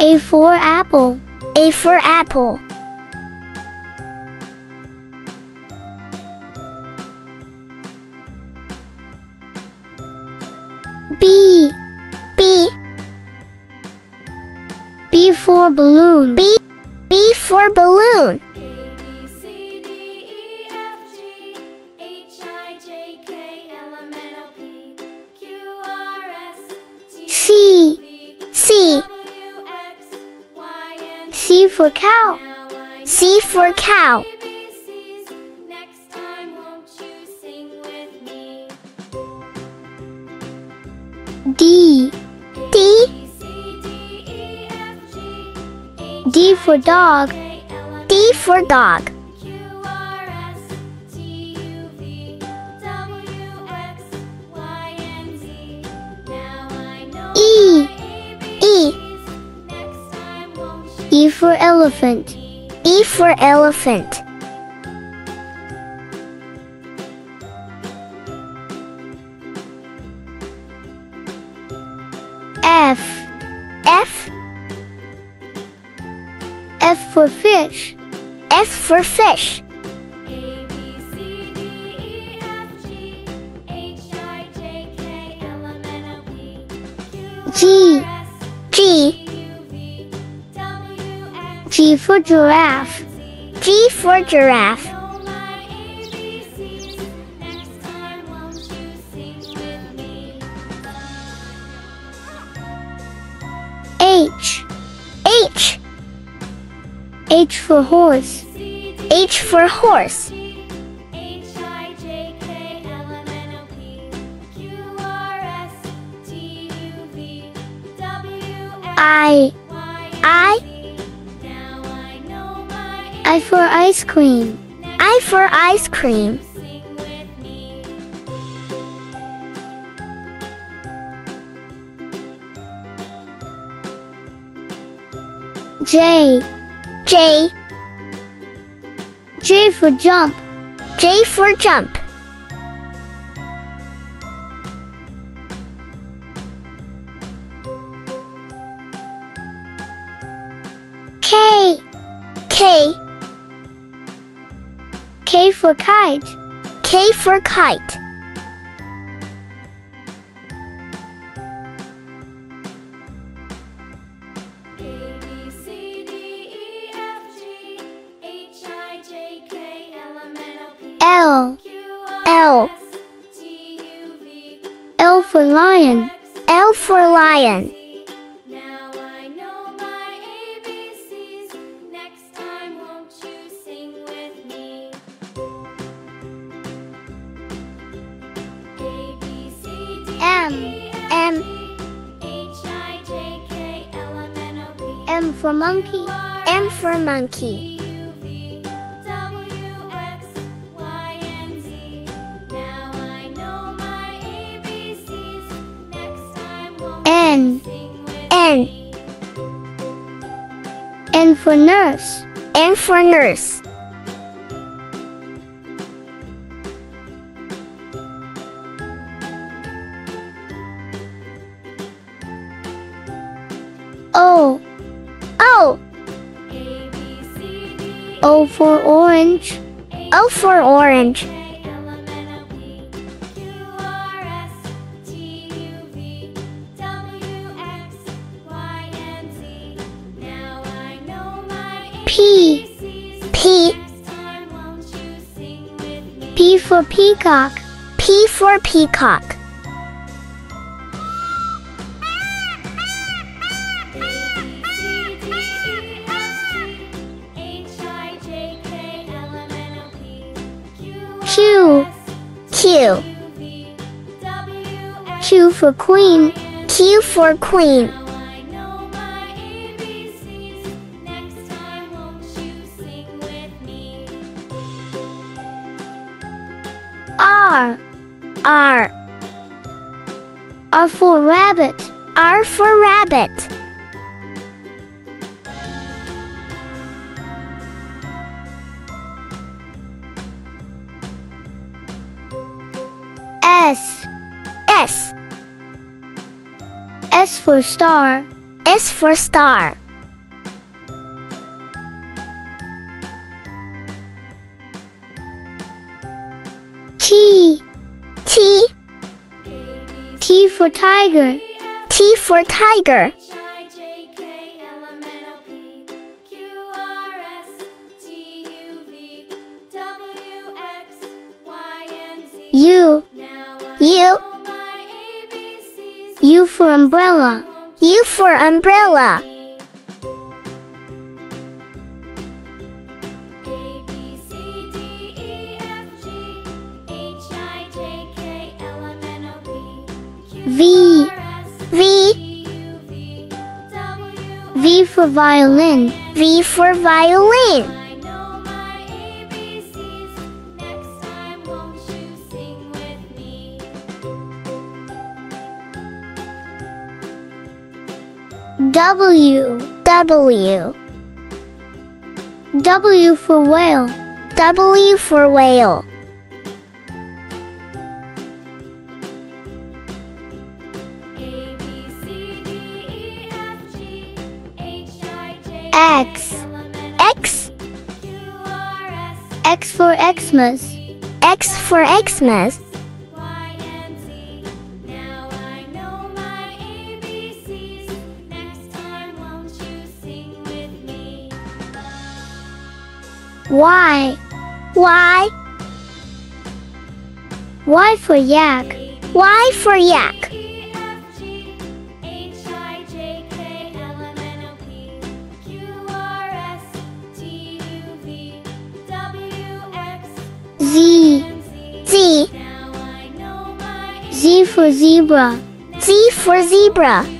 A for apple. A for apple. B. B. B for balloon. B. B for balloon. For cow. C for cow. D. D. D for dog. D for dog. E for elephant. E for elephant. F. F. F for fish. F for fish. G. G. G for giraffe. G for giraffe. H. H. H for horse. H for horse. I. I. I for ice cream. I for ice cream. J. J. J for jump. J for jump. K. K. K for kite. K for kite. L. L. L for lion. L for lion. M. For monkey. M for monkey. N. N. N for nurse. N for nurse. O. O. O for orange. O for orange. P. P. P for peacock. P for peacock. Q. Q for queen. Q for queen. R. R. R for rabbit. R for rabbit. S for star. S for star. T. T. T for tiger. T for tiger. U. U. U for umbrella. U for umbrella. V. V. V for violin. V for violin. W. W. W for whale. W for whale. X. X. X for Xmas. X for Xmas. Y. Y. Y for yak. Y for yak. Z. Z. Z for zebra. Z for zebra.